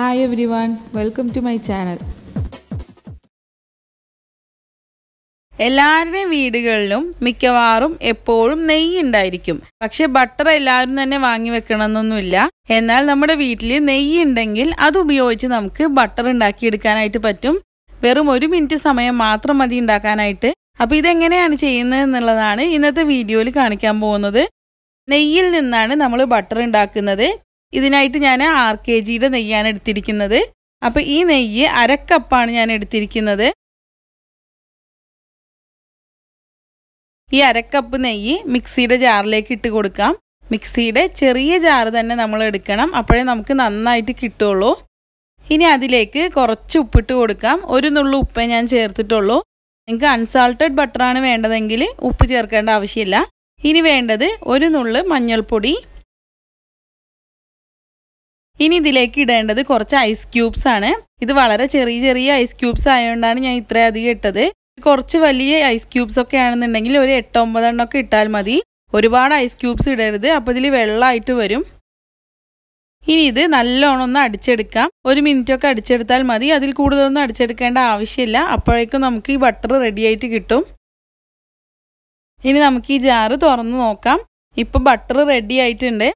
Hi everyone welcome to my channel എല്ലാവരുടെയും വീടുകളിലും മിക്കവാറും എപ്പോഴും നെയ്യ് ഉണ്ടായിരിക്കും. പക്ഷെ ബട്ടർ എല്ലാവരും തന്നെ വാങ്ങി വെക്കണമെന്നൊന്നുമില്ല. എന്നാൽ നമ്മുടെ വീട്ടിൽ നെയ്യ് ഉണ്ടെങ്കിൽ അത് ഉപയോഗിച്ച് നമുക്ക് ബട്ടർ ഉണ്ടാക്കിയെടുക്കാനായിട്ട് പറ്റും. വെറും ഒരു മിനിറ്റ് സമയം മാത്രം മതി ഉണ്ടാക്കാനായിട്ട്. അപ്പോൾ ഇതെങ്ങനെയാണ് ചെയ്യുന്നത് എന്നുള്ളതാണ് ഇന്നത്തെ വീഡിയോയിൽ കാണിക്കാൻ പോകുന്നത്. നെയ്യിൽ നിന്നാണ് നമ്മൾ ബട്ടർ ഉണ്ടാക്കുന്നത്. ഇതിനായിട്ട് ഞാൻ ആർ കെ ജിയുടെ നെയ്യാണ് എടുത്തിരിക്കുന്നത്. അപ്പോൾ ഈ നെയ്യ് അരക്കപ്പാണ് ഞാൻ എടുത്തിരിക്കുന്നത്. ഈ അരക്കപ്പ് നെയ്യ് മിക്സിയുടെ ജാറിലേക്ക് ഇട്ട് കൊടുക്കാം. മിക്സിയുടെ ചെറിയ ജാറ് തന്നെ നമ്മൾ എടുക്കണം. അപ്പോഴേ നമുക്ക് നന്നായിട്ട് കിട്ടുള്ളൂ. ഇനി അതിലേക്ക് കുറച്ച് ഉപ്പിട്ട് കൊടുക്കാം. ഒരു നുള്ളു ഉപ്പേ ഞാൻ ചേർത്തിട്ടുള്ളൂ. നിങ്ങൾക്ക് അൺസാൾട്ടഡ് ബട്ടറാണ് വേണ്ടതെങ്കിൽ ഉപ്പ് ചേർക്കേണ്ട ആവശ്യമില്ല. ഇനി വേണ്ടത് ഒരു നുള്ള് മഞ്ഞൾപ്പൊടി ഇനി ഇതിലേക്ക് ഇടേണ്ടത് കുറച്ച് ഐസ് ക്യൂബ്സ് ആണ്. ഇത് വളരെ ചെറിയ ചെറിയ ഐസ് ക്യൂബ്സ് ആയതുകൊണ്ടാണ് ഞാൻ ഇത്രയധികം ഇട്ടത്. കുറച്ച് വലിയ ഐസ് ക്യൂബ്സ് ഒക്കെ ആണെന്നുണ്ടെങ്കിൽ ഒരു എട്ട് ഒമ്പതെണ്ണം ഒക്കെ ഇട്ടാൽ മതി. ഒരുപാട് ഐസ് ക്യൂബ്സ് ഇടരുത്. അപ്പോൾ ഇതിൽ വെള്ളമായിട്ട് വരും. ഇനി ഇത് നല്ലോണം ഒന്ന് അടിച്ചെടുക്കാം. ഒരു മിനിറ്റ് ഒക്കെ അടിച്ചെടുത്താൽ മതി. അതിൽ കൂടുതലൊന്നും അടിച്ചെടുക്കേണ്ട ആവശ്യമില്ല. അപ്പോഴേക്കും നമുക്ക് ഈ ബട്ടർ റെഡി ആയിട്ട് കിട്ടും. ഇനി നമുക്ക് ഈ ജാറ് തുറന്ന് നോക്കാം. ഇപ്പോൾ ബട്ടർ റെഡി ആയിട്ടുണ്ട്.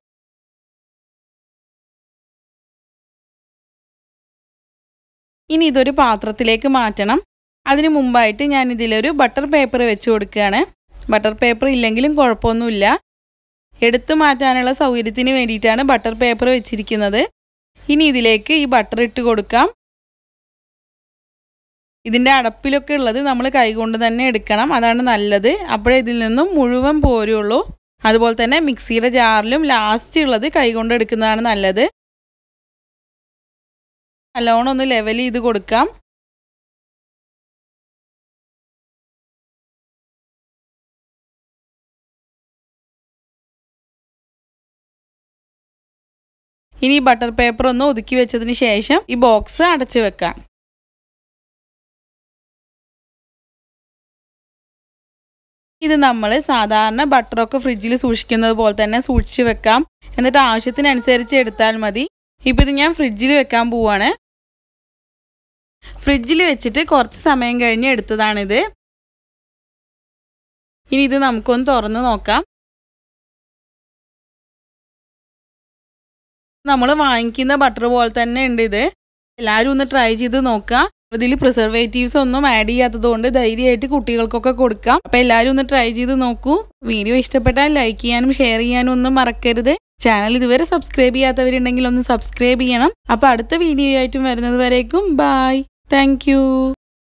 ഇനി ഇതൊരു പാത്രത്തിലേക്ക് മാറ്റണം. അതിനു മുമ്പായിട്ട് ഞാൻ ഇതിലൊരു ബട്ടർ പേപ്പർ വെച്ച് കൊടുക്കുകയാണ്. ബട്ടർ പേപ്പർ ഇല്ലെങ്കിലും കുഴപ്പമൊന്നുമില്ല. എടുത്തു മാറ്റാനുള്ള സൗകര്യത്തിന് വേണ്ടിയിട്ടാണ് ബട്ടർ പേപ്പർ വെച്ചിരിക്കുന്നത്. ഇനി ഇതിലേക്ക് ഈ ബട്ടർ ഇട്ട് കൊടുക്കാം. ഇതിന്റെ അടപ്പിലൊക്കെ ഉള്ളത് നമ്മൾ കൈകൊണ്ട് തന്നെ എടുക്കണം. അതാണ് നല്ലത്. അപ്പോഴേ ഇതിൽ നിന്നും മുഴുവൻ പോരുള്ളൂ. അതുപോലെ തന്നെ മിക്സിയുടെ ജാറിലും ലാസ്റ്റ് ഉള്ളത് കൈകൊണ്ട് എടുക്കുന്നതാണ് നല്ലത്. നല്ലോണം ഒന്ന് ലെവൽ ചെയ്ത് കൊടുക്കാം. ഇനി ബട്ടർ പേപ്പർ ഒന്ന് ഒതുക്കി വെച്ചതിന് ശേഷം ഈ ബോക്സ് അടച്ചു വെക്കാം. ഇത് നമ്മൾ സാധാരണ ബട്ടറൊക്കെ ഫ്രിഡ്ജിൽ സൂക്ഷിക്കുന്നത് പോലെ തന്നെ സൂക്ഷിച്ച് വെക്കാം. എന്നിട്ട് ആവശ്യത്തിനനുസരിച്ച് എടുത്താൽ മതി. ഇപ്പം ഇത് ഞാൻ ഫ്രിഡ്ജിൽ വെക്കാൻ പോവാണ്. ഫ്രിഡ്ജിൽ വെച്ചിട്ട് കുറച്ച് സമയം കഴിഞ്ഞ് എടുത്തതാണിത്. ഇനി ഇത് നമുക്കൊന്ന് തുറന്ന് നോക്കാം. നമ്മൾ വാങ്ങിക്കുന്ന ബട്ടർ പോലെ തന്നെ ഉണ്ട് ഇത്. എല്ലാവരും ഒന്ന് ട്രൈ ചെയ്ത് നോക്കാം. ഇതിൽ പ്രിസർവേറ്റീവ്സ് ഒന്നും ആഡ് ചെയ്യാത്തത് കൊണ്ട് ധൈര്യമായിട്ട് കുട്ടികൾക്കൊക്കെ കൊടുക്കാം. അപ്പം എല്ലാവരും ഒന്ന് ട്രൈ ചെയ്ത് നോക്കൂ. വീഡിയോ ഇഷ്ടപ്പെട്ടാൽ ലൈക്ക് ചെയ്യാനും ഷെയർ ചെയ്യാനും ഒന്നും മറക്കരുത്. ചാനൽ ഇതുവരെ സബ്സ്ക്രൈബ് ചെയ്യാത്തവരുണ്ടെങ്കിൽ ഒന്ന് സബ്സ്ക്രൈബ് ചെയ്യണം. അപ്പോൾ അടുത്ത വീഡിയോ ആയിട്ടും വരുന്നത് വരേക്കും. Bye Thank you.